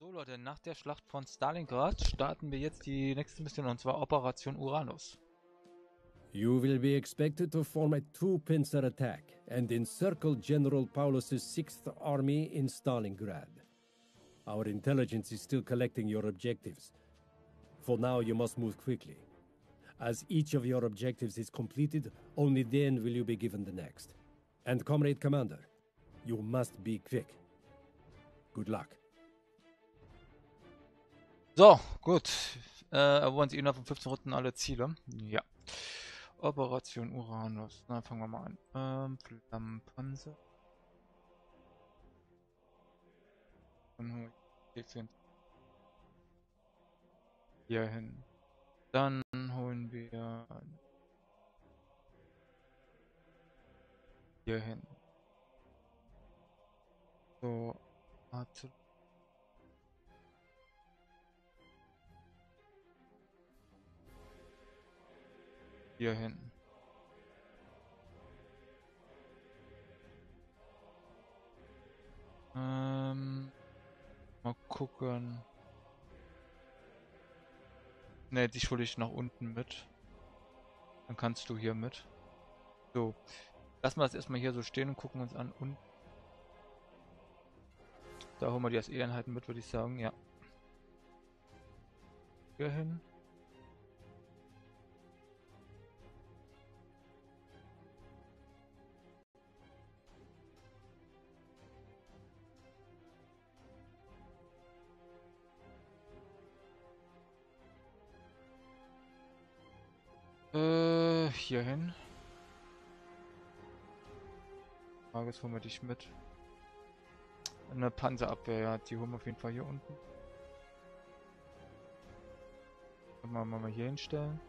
So Leute, nach der Schlacht von Stalingrad starten wir jetzt die nächste Mission und zwar Operation Uranus. You will be expected to form a two-pincer attack and encircle General Paulus's 6th Army in Stalingrad. Our intelligence is still collecting your objectives. For now, you must move quickly. As each of your objectives is completed, only then will you be given the next. And Comrade Commander, you must be quick. Good luck. So, gut. Äh, erobern Sie innerhalb von 15 Runden alle Ziele. Ja. Operation Uranus. Na, fangen wir mal an. Ähm, Flammenpanzer. Hier hin. Dann holen wir hier hin. So, Artillerie. Hier hin. Ähm, mal gucken. Ne, dich hole ich nach unten mit. Dann kannst du hier mit. So. Lassen wir das erstmal hier so stehen und gucken uns an. Und da holen wir die als E-Einheiten mit, würde ich sagen. Ja. Hier hin. Hier hin. Frage ist, holen wir dich mit. Eine Panzerabwehr, ja, die holen wir auf jeden Fall hier unten. Können wir mal hier hinstellen.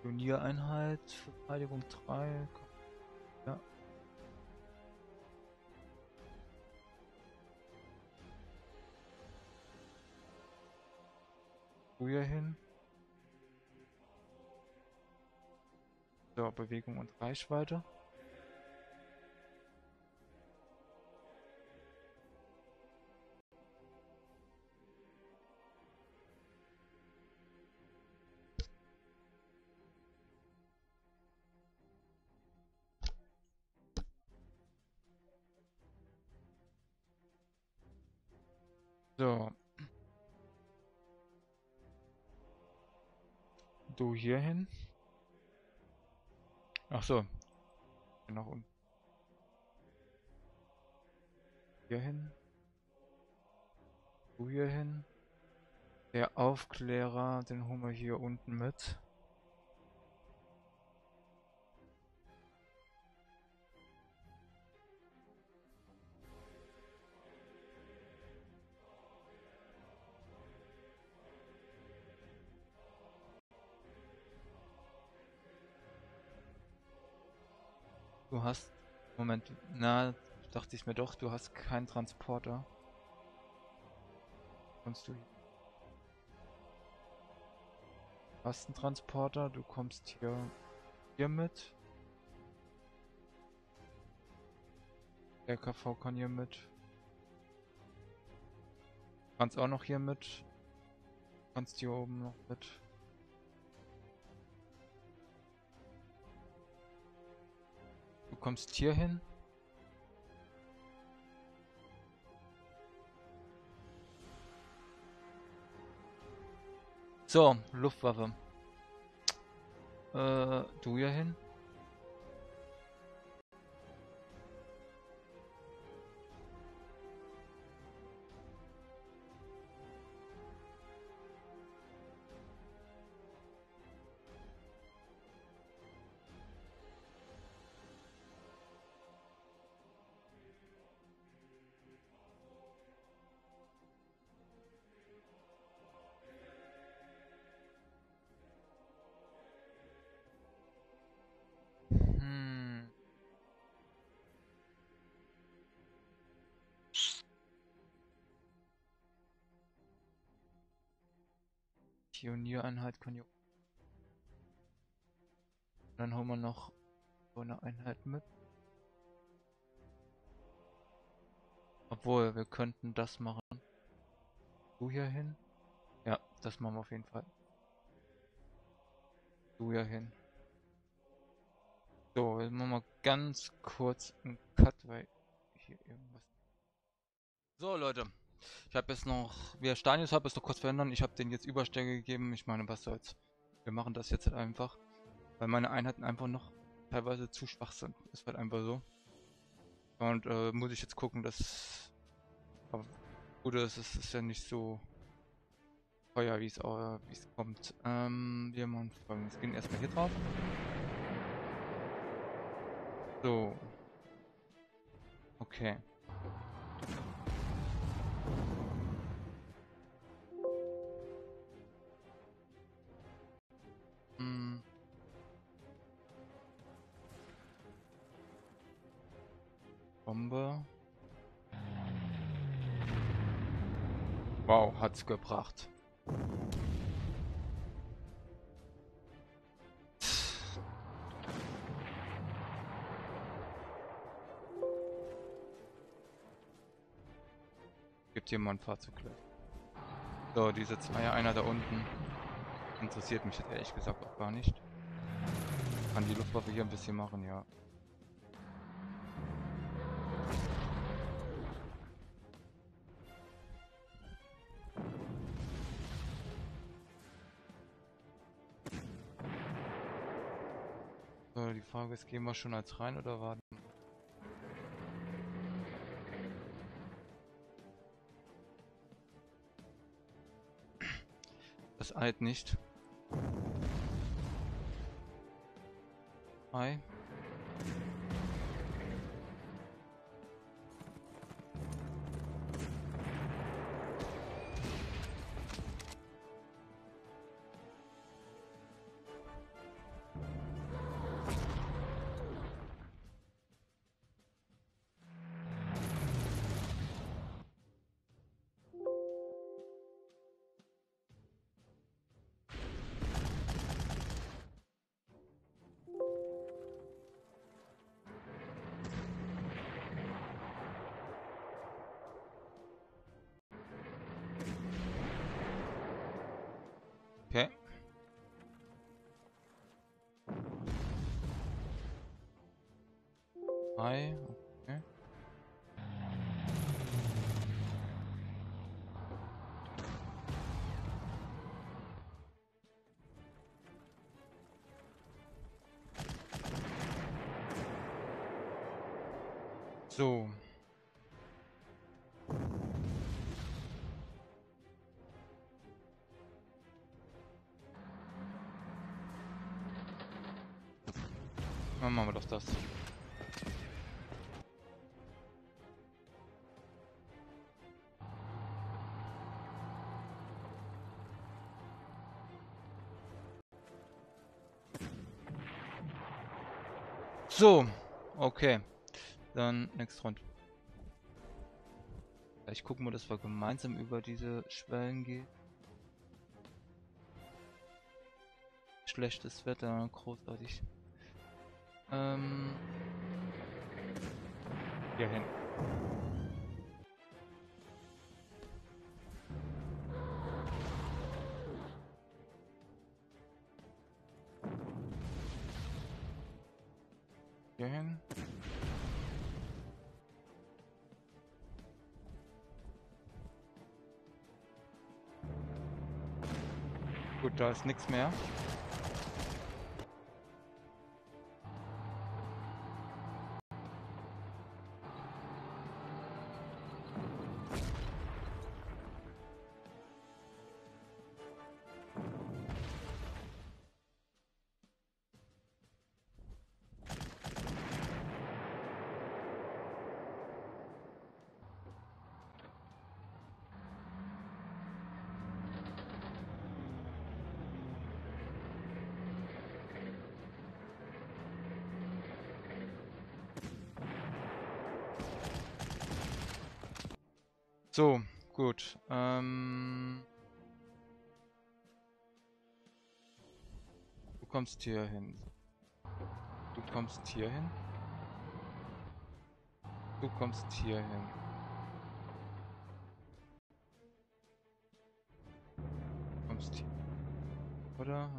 Pioniereinheit, Verteidigung 3. Ja. Hier hin. So, Bewegung und Reichweite. So. Du hier hin. Ach so. Nach unten. Hier hin. Du hier hin. Der Aufklärer, den holen wir hier unten mit. Du hast... Moment, na, dachte ich mir doch, du hast keinen Transporter. Kommst du... Hast einen Transporter, du kommst hier... Hier mit. LKV kann hier mit. Kannst auch noch hier mit. Kannst hier oben noch mit. Kommst hier hin. So, Luftwaffe. Äh, du hier hin. Pioniereinheit kann hier. Dann holen wir noch so eine Einheit mit. Obwohl, wir könnten das machen. Du hier hin? Ja, das machen wir auf jeden Fall. Du hier hin. So, jetzt machen wir ganz kurz einen Cut, weil hier irgendwas. So, Leute. Ich habe jetzt noch, wer Stanius hat, ist noch kurz verändern. Ich habe den jetzt Überstände gegeben. Ich meine, was soll's. Wir machen das jetzt halt einfach. Weil meine Einheiten einfach noch teilweise zu schwach sind. Ist halt einfach so. Und äh, muss ich jetzt gucken, dass. Aber gut, es ist, ist ja nicht so teuer, wie es wie es kommt. Ähm, wir machen folgendes. Gehen erstmal hier drauf. So. Okay. Wow, hat's gebracht. Gibt hier mal ein Fahrzeug. So, diese zwei, einer da unten. Interessiert mich jetzt ehrlich gesagt auch gar nicht. Kann die Luftwaffe hier ein bisschen machen, ja. Frage ist, gehen wir schon als rein oder warten? Das eilt nicht. Hi. Hi, okay. So. Dann machen wir doch das. So, okay. Dann next round. Vielleicht gucken wir, dass wir gemeinsam über diese Schwellen gehen. Schlechtes Wetter, großartig. Ähm. Hier hin. Hier hin. Gut, da ist nichts mehr. So, gut. Ähm, du kommst hier hin. Du kommst hier hin. Du kommst hier hin. kommst hier. Oder?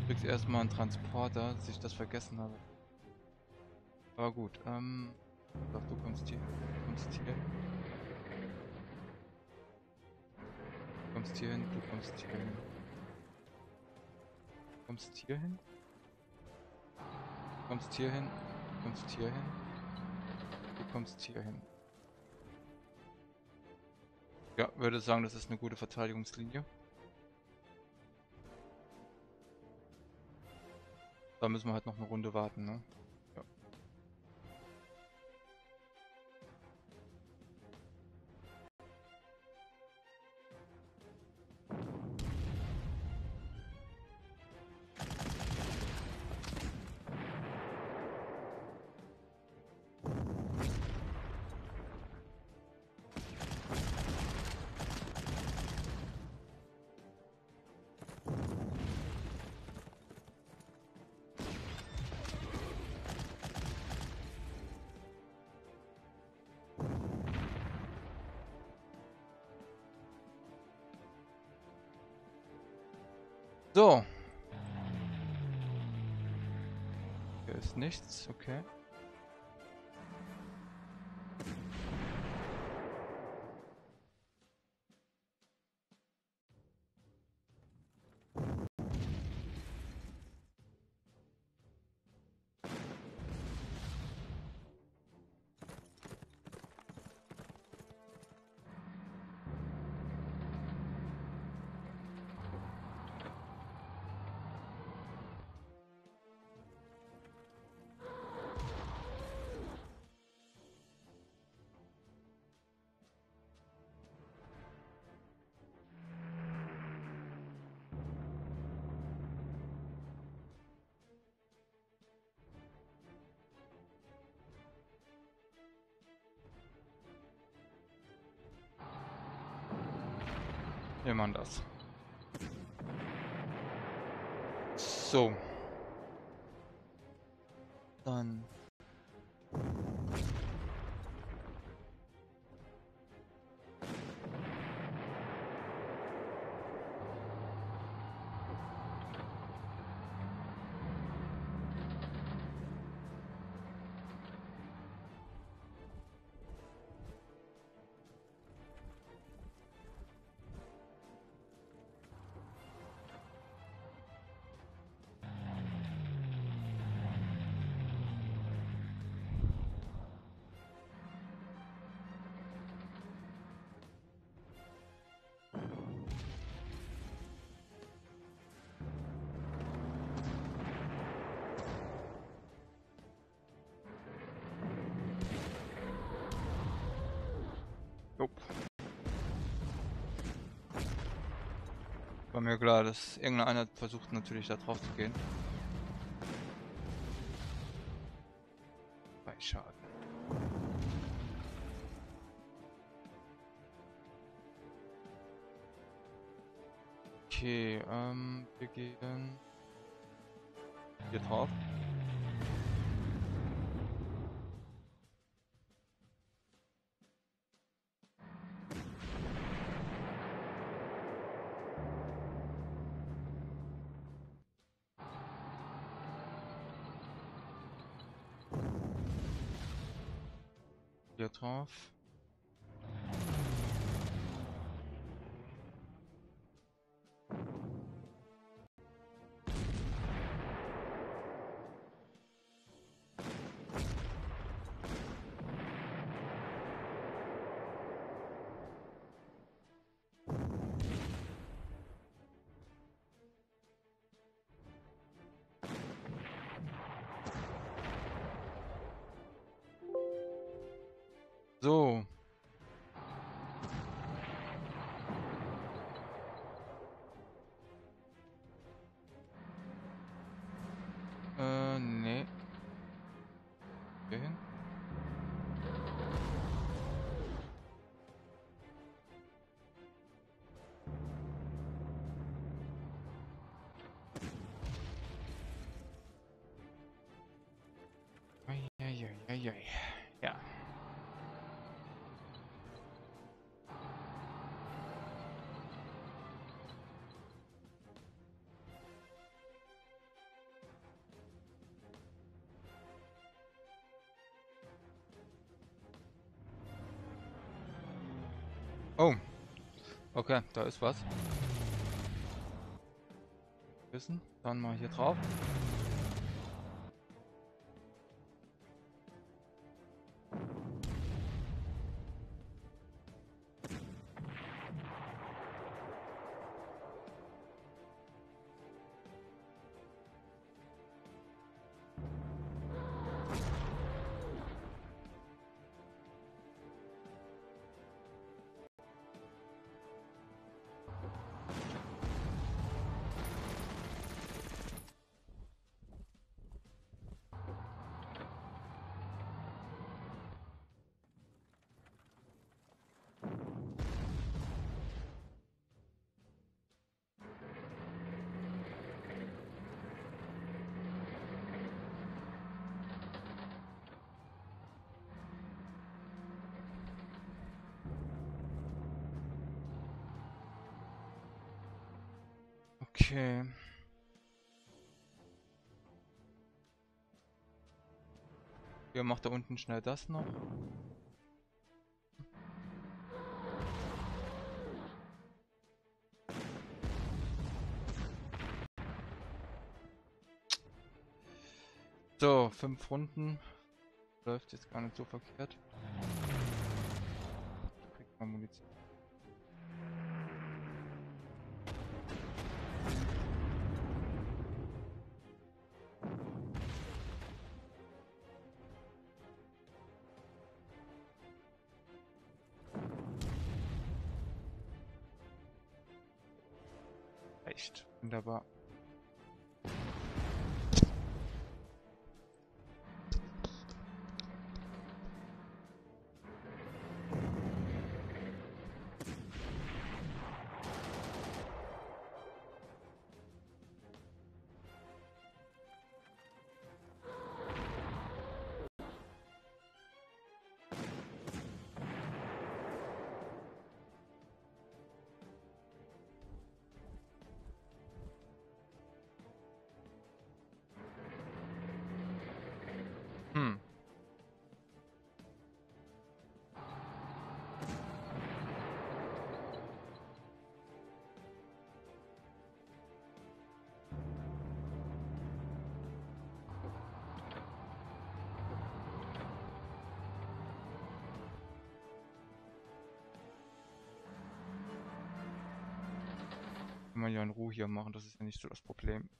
Du kriegst erstmal einen Transporter, dass ich das vergessen habe. Aber gut, ähm. Doch, du kommst hier. Du kommst hier. Du kommst hier hin, du kommst hier hin. Du kommst hier hin. Du kommst hier hin. Du kommst hier hin. Du kommst hier hin. Ja, würde sagen, das ist eine gute Verteidigungslinie. Da müssen wir halt noch eine Runde warten, ne? So. Hier ist nichts, okay. Wir machen das. So. War mir klar, dass irgendeiner versucht natürlich da drauf zu gehen. Bei Schaden. Okay, ähm, wir gehen hier drauf. So. Äh, nee. Hier. Oh. Okay, da ist was. Wissen. Dann mal hier drauf. Okay. Wir macht da unten schnell das noch. So, fünf Runden. Läuft jetzt gar nicht so verkehrt. Kriegt man Munition. Echt wunderbar. Kann man ja in Ruhe hier machen, das ist ja nicht so das Problem.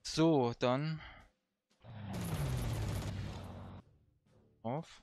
So, dann auf.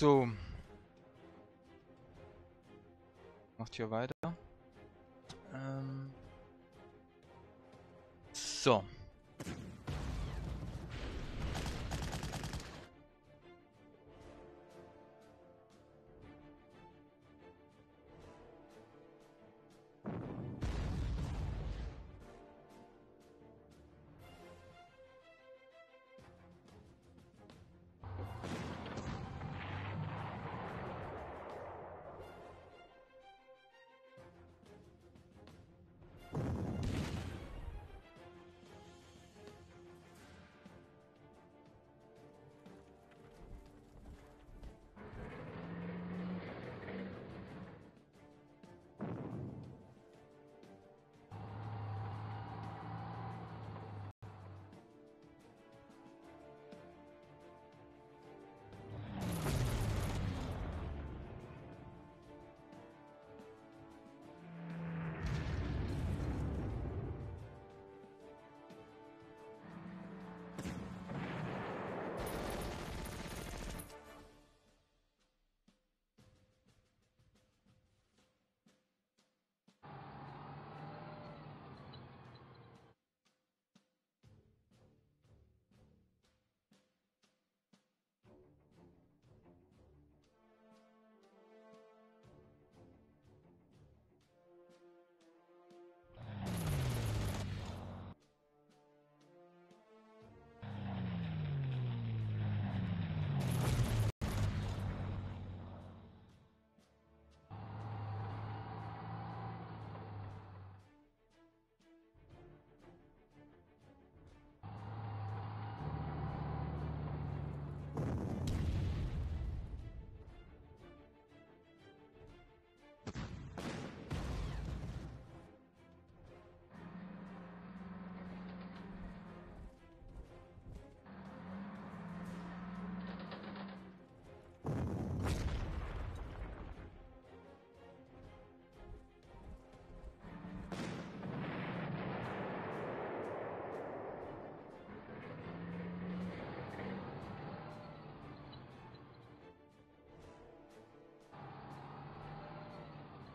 So. Macht hier weiter.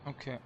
Okay.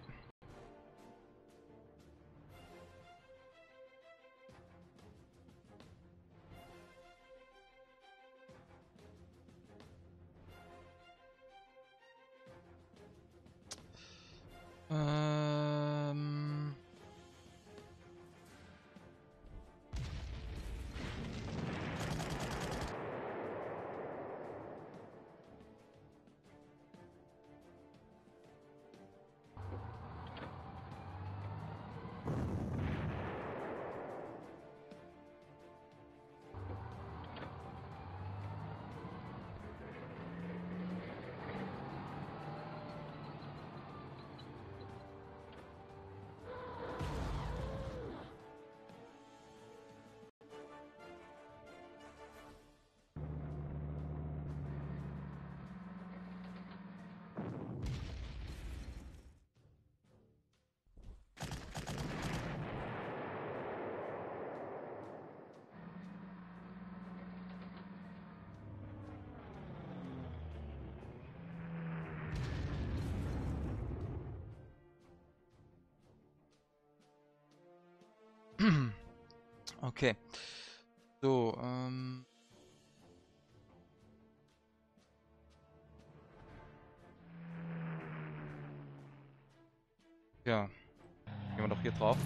Okay. So, ähm. Ja. Gehen wir doch hier drauf.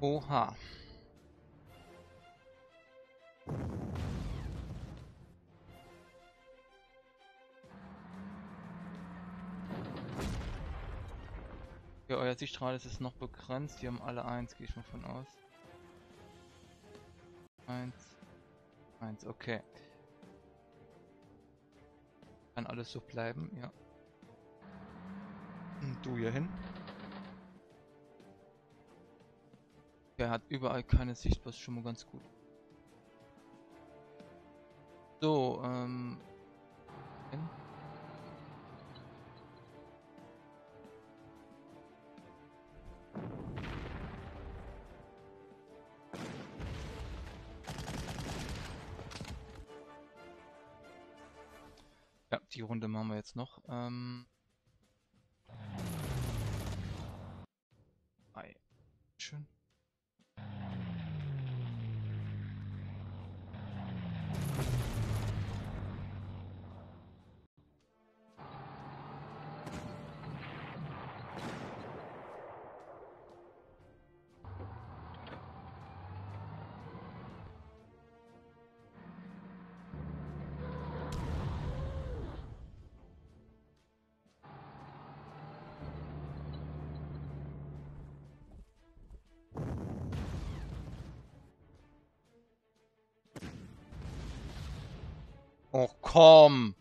Oha. Ja, euer Sichtstrahl ist noch begrenzt. Die haben alle eins, gehe ich mal von aus. Eins. Eins, okay. Kann alles so bleiben, ja. Und du hier hin. Er hat überall keine Sicht, was schon mal ganz gut. So, ähm. Ja, die Runde machen wir jetzt noch. Ähm. Oh,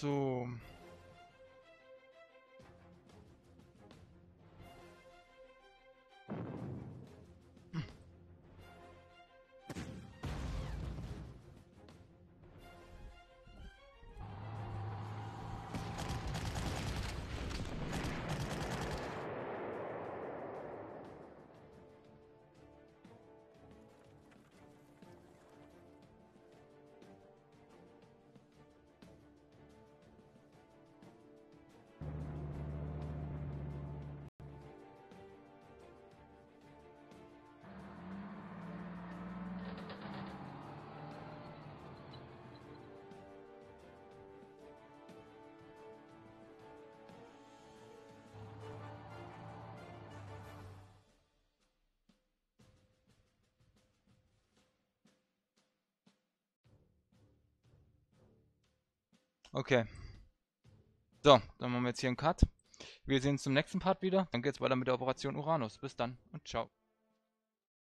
So. Okay. So, dann machen wir jetzt hier einen Cut. Wir sehen uns zum nächsten Part wieder. Dann geht's weiter mit der Operation Uranus. Bis dann und ciao.